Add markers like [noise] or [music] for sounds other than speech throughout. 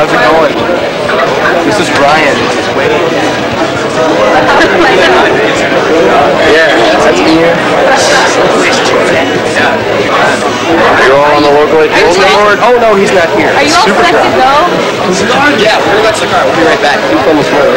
how's it going? This is Brian. This yeah, that's Ian. You're all on the local board? Oh no, he's not here. Are you all Super set to go? Yeah, we're going to the car. We'll be right back. He's almost ready.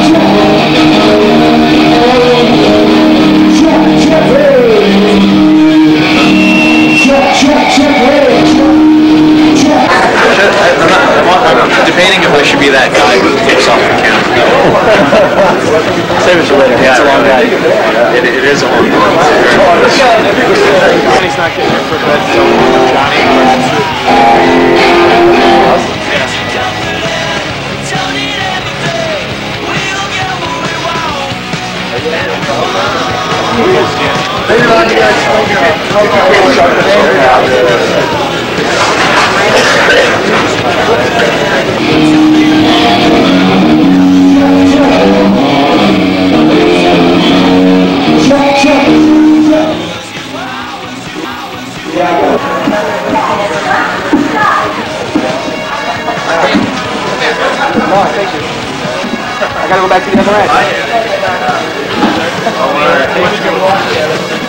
gotta go back to the other end.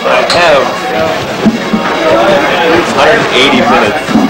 I have 180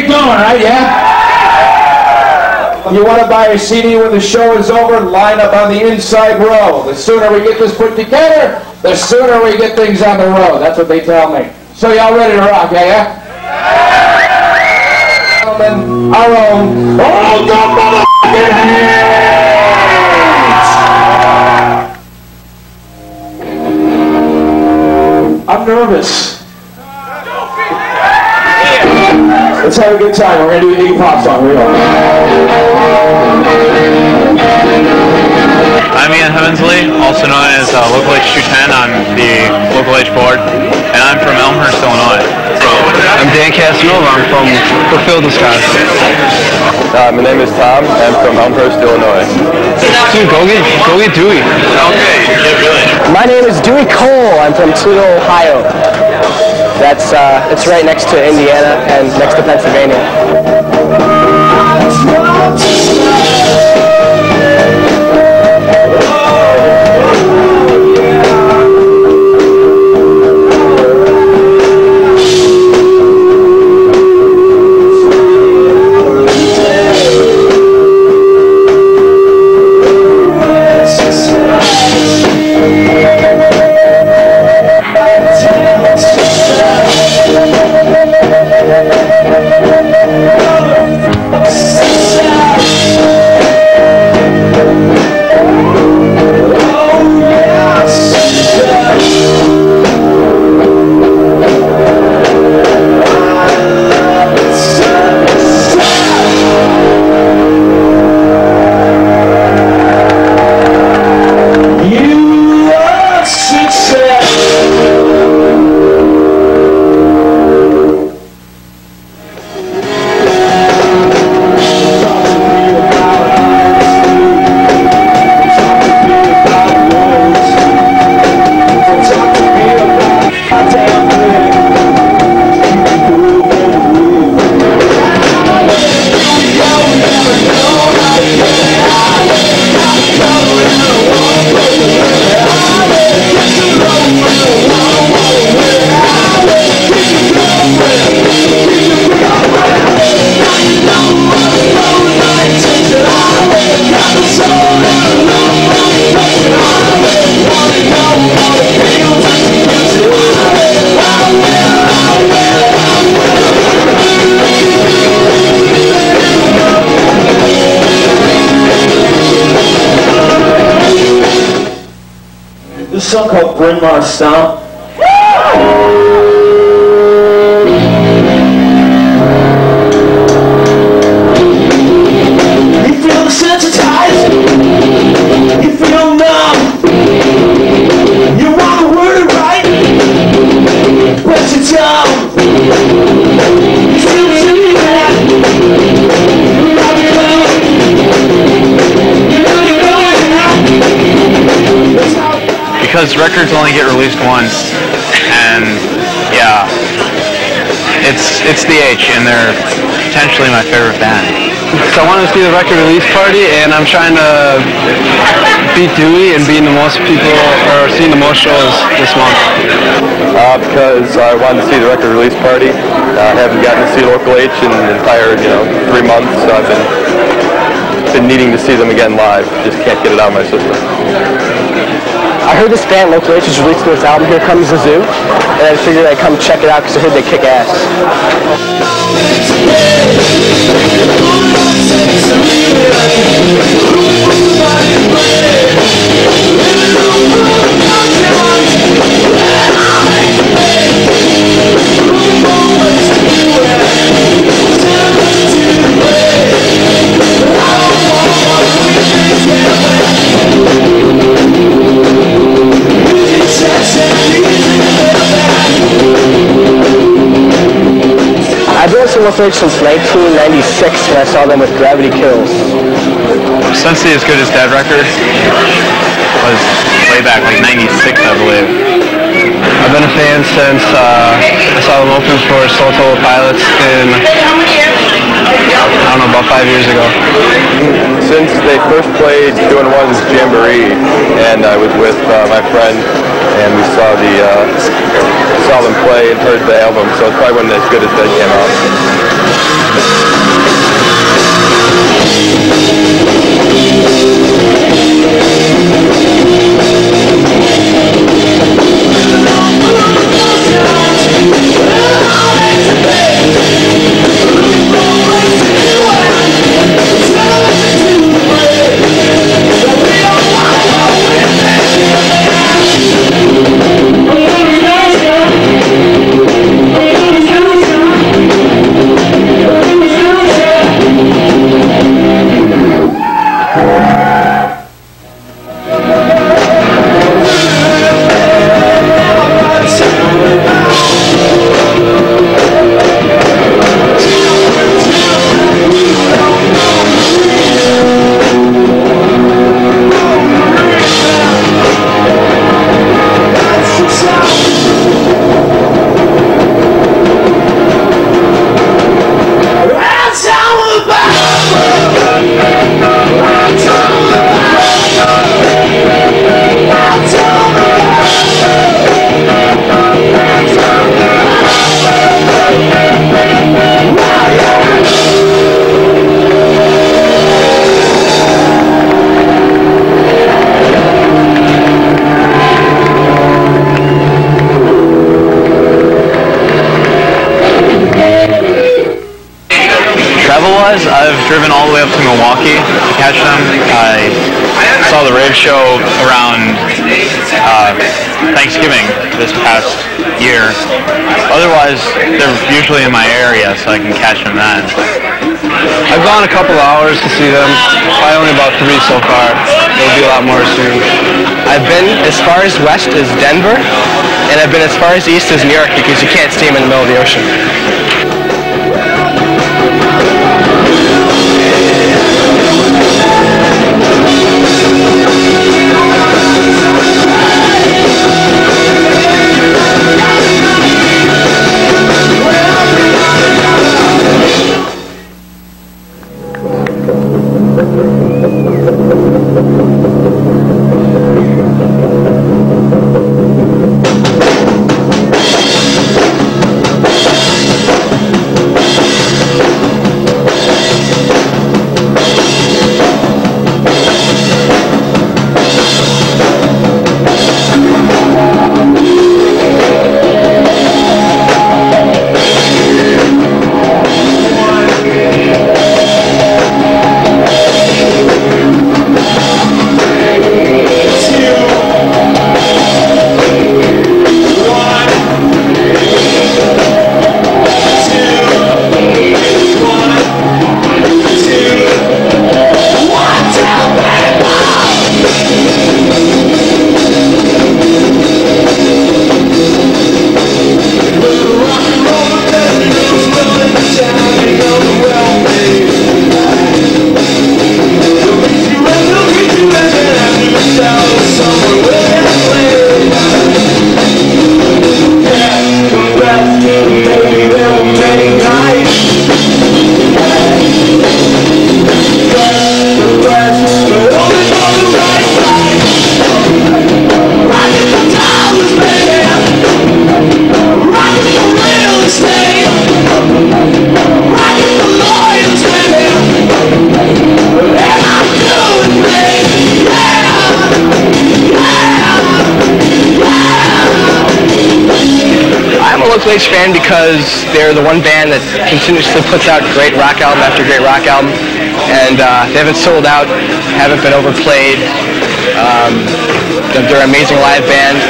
get going, right? Yeah? You want to buy a CD when the show is over? Line up on the inside row. The sooner we get this put together, the sooner we get things on the road. That's what they tell me. So y'all ready to rock, yeah? yeah? Gentlemen, our own. Hold the motherfucking! I'm nervous. Let's have a good time. We're gonna do an Iggy Pop song. Here we go. I'm Ian Hemensley, also known as uh, Local H210 on the Local H board, and I'm from Elmhurst, Illinois. I'm Dan Casanova. I'm from Brookfield, Wisconsin. Uh, my name is Tom. I'm from Elmhurst, Illinois. Dude, go get, go get Dewey. Okay, yeah, really. My name is Dewey Cole. I'm from Toledo, Ohio. That's uh, it's right next to Indiana and next to Pennsylvania. Song called Bryn-Mawr Stomp. Because records only get released once, and yeah, it's it's the H, and they're potentially my favorite band. So I wanted to see the record release party, and I'm trying to beat Dewey and being the most people, or seeing the most shows this month. Uh, because I wanted to see the record release party. I haven't gotten to see Local H in the entire, you know, three months, so I've been been needing to see them again live. Just can't get it out of my system. I heard this band, Local H, is releasing this album, Here Comes the Zoo, and I figured I'd come check it out because I heard they kick ass. I've been listening to Local H since 1996 when I saw them with Gravity Kills. Since the As Good as Dead record was way back, like '96, I believe. I've been a fan since uh, I saw them open for Stone Temple Pilots in, I don't know, about five years ago. Since they first played Doing One's Jamboree, and I was with uh, my friend, and we saw the uh, saw them play and heard the album, so it's probably when As Good as Dead came out. Festival-wise, I've driven all the way up to Milwaukee to catch them. I saw the rave show around uh, Thanksgiving this past year. Otherwise, they're usually in my area, so I can catch them then. I've gone a couple hours to see them. Probably only about three so far. There'll be a lot more soon. I've been as far as west as Denver, and I've been as far as east as New York because you can't see them in the middle of the ocean. Fan because they're the one band that continuously puts out great rock album after great rock album, and uh, they haven't sold out, haven't been overplayed. Um, they're, they're an amazing live band.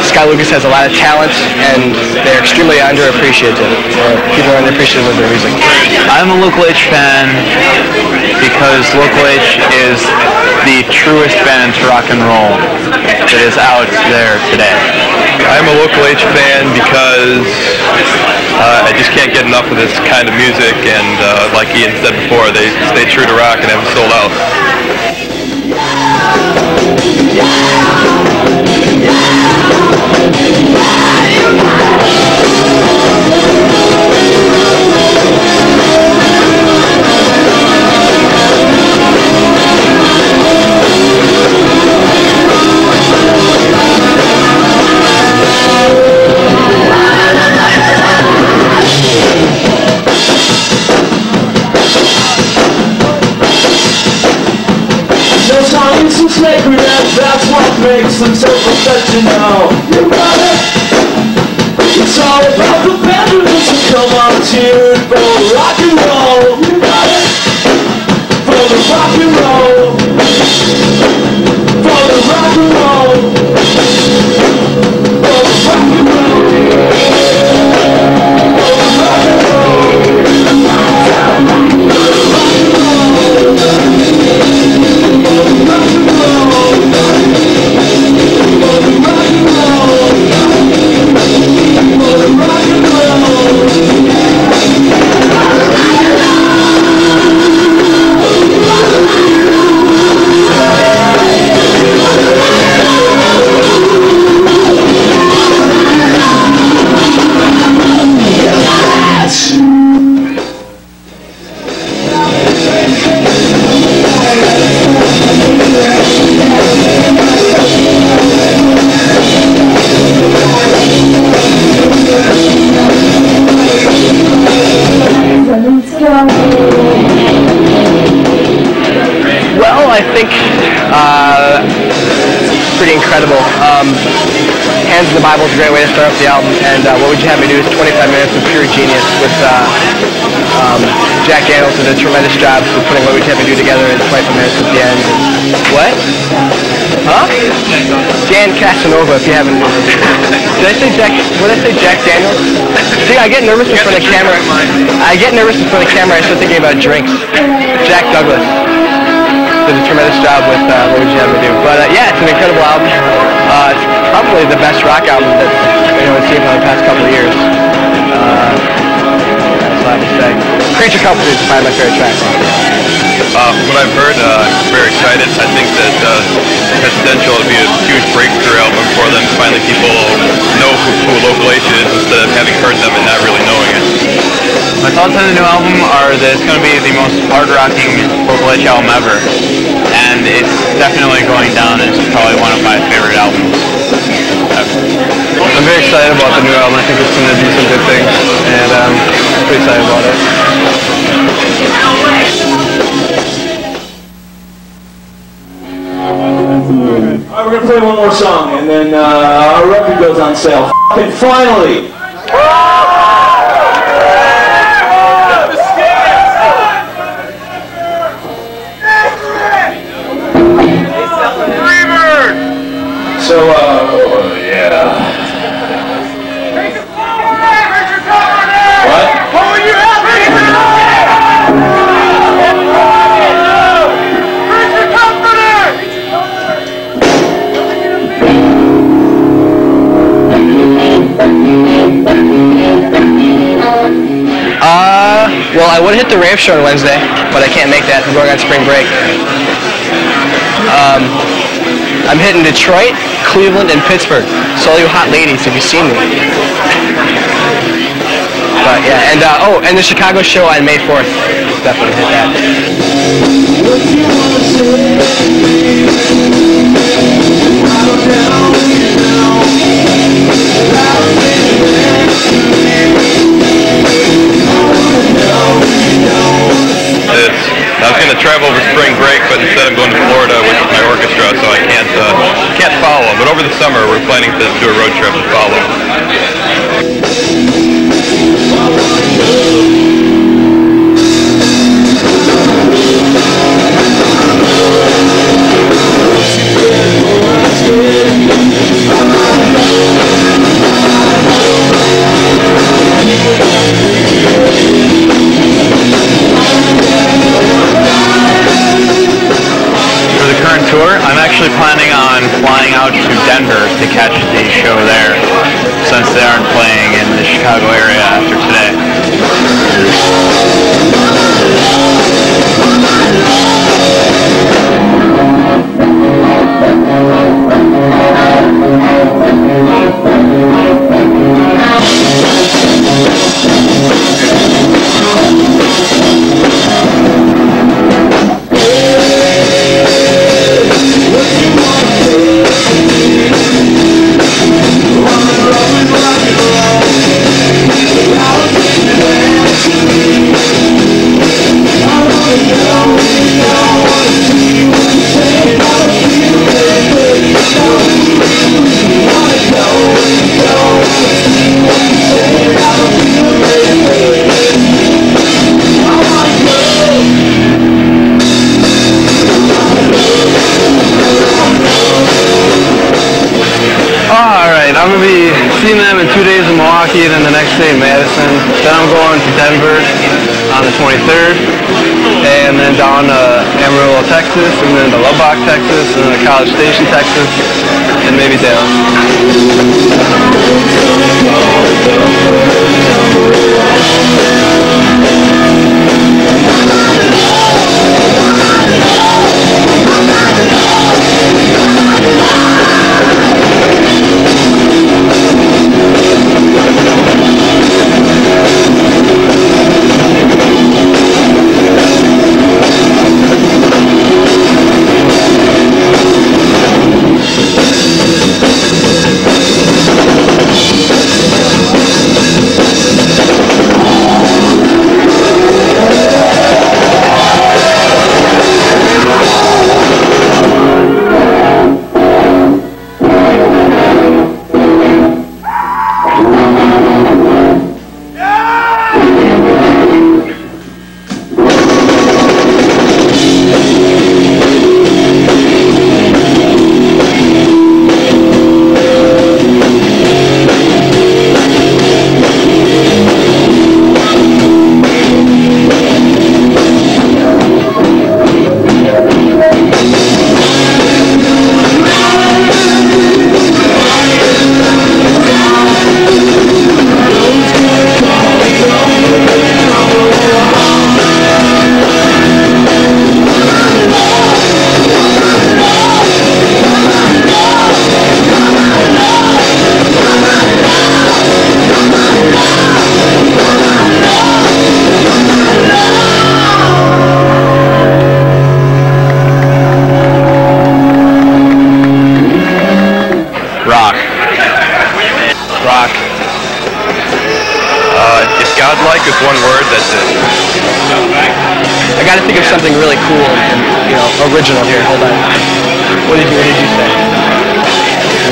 Scott Lucas has a lot of talent, and they're extremely underappreciated. People are underappreciative of their music. I'm a Local H fan because Local H is the truest band to rock and roll that is out there today. I'm a local H fan because uh, I just can't get enough of this kind of music, and uh, like Ian said before, they stay true to rock and haven't sold out. No makes them so professional. You got it. It's all about the bedrooms, so come on, tune for rock and roll. You got it. For the rock and roll. For the rock and roll. What do together in 25 minutes at the end. What? Huh? Dan Casanova, if you haven't. Did I say Jack? What did I say? Jack Daniels? See, I get nervous in front of camera. I get nervous in front of camera. I start thinking about drinks. Jack Douglas did a tremendous job with uh, what would you have me do. But uh, yeah, it's an incredible album. Uh, it's probably the best rock album that anyone's seen in the past couple of years. Uh, I have to say. Creature Comforts is probably my favorite track. Uh, from what I've heard, uh, I'm very excited. I think that uh, it has potential to be a huge breakthrough album for them. Finally, people know who, who Local H is instead of having heard them and not really knowing it. My thoughts on the new album are that it's going to be the most hard-rocking Local H album ever, and it's definitely going down as probably one of my favorite albums. ever. I'm very excited about the new album. I think it's going to do some good things, and um, I'm pretty excited about it. Alright, we're gonna play one more song, and then uh, our record goes on sale. And finally, so uh, well, I would hit the rave show on Wednesday, but I can't make that. I'm going on spring break. Um, I'm hitting Detroit, Cleveland, and Pittsburgh. So all you hot ladies, have you seen me? But yeah, and uh, oh, and the Chicago show on May 4th. Definitely hit that. To travel over spring break, but instead I'm going to Florida with my orchestra, so I can't uh, can't follow. But over the summer, we're planning to do a road trip and follow. College Station, Texas, and maybe Dallas.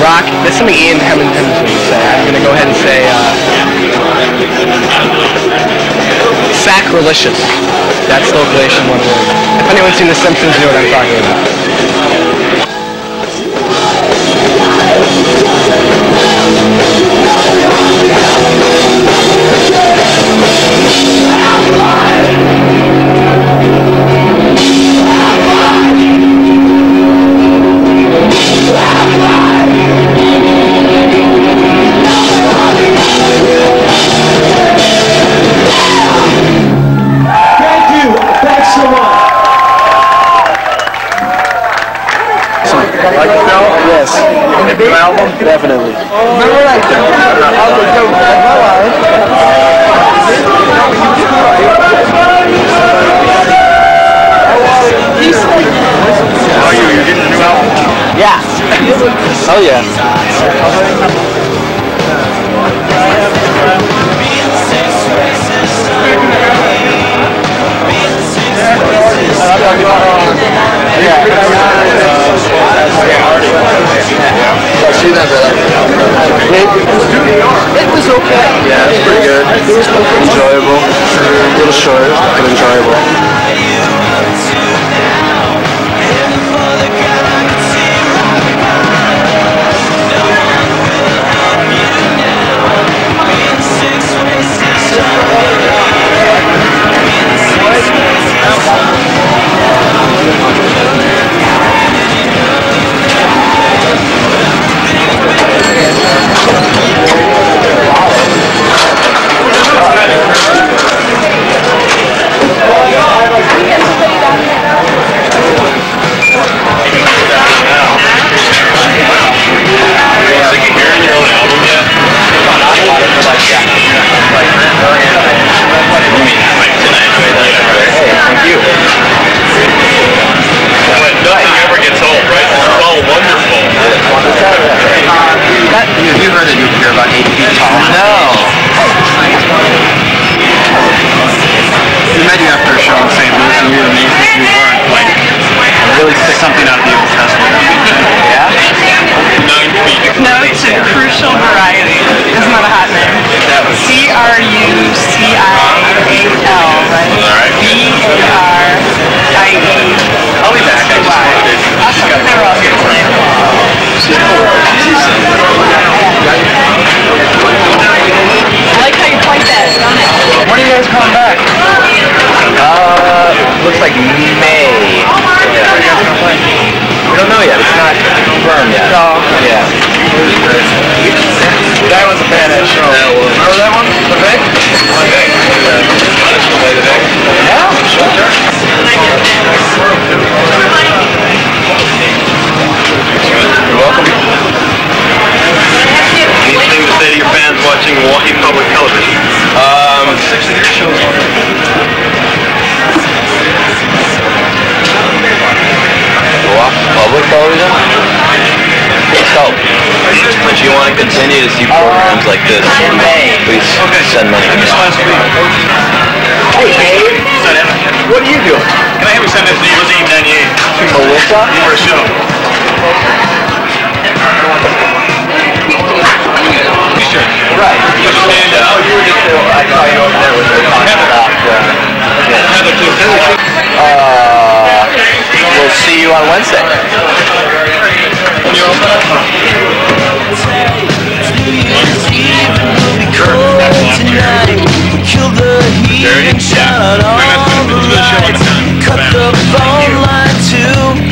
Rock. That's something Ian Hemmons would say. I'm gonna go ahead and say uh, sacrilicious. That's localization one word. If anyone's seen The Simpsons, you know what I'm talking about. Definitely. Remember that? Oh, you, you're getting a new album? Yeah. Oh yeah. [laughs] was okay. Yeah, it's pretty good. Enjoyable. A little short, but enjoyable. Isn't that a hot name? C R U C I A L, right? All right. B A R I E. I'll be back. I just wanted to. Awesome. They were all here tonight. I like how you point that. Done it. When are you guys coming back? Uh, looks like May. We don't know yet. It's not confirmed yet. No. Yeah. That was a badass show. Remember that one? The Vic? The deck. Yeah, sure. You're welcome. Anything to say to your fans watching Milwaukee Public Television? Um, Milwaukee want to see programs like this, please send money. Hey, Dave. What are you doing? can I have you send this to Lizzie Danier Melissa? for a show? Right. And, uh, Oh, you were just, uh, I saw you over there with the about, uh, Heather too. uh, we'll see you on Wednesday. Kill the heat and shout out all the lights. Cut the phone line too.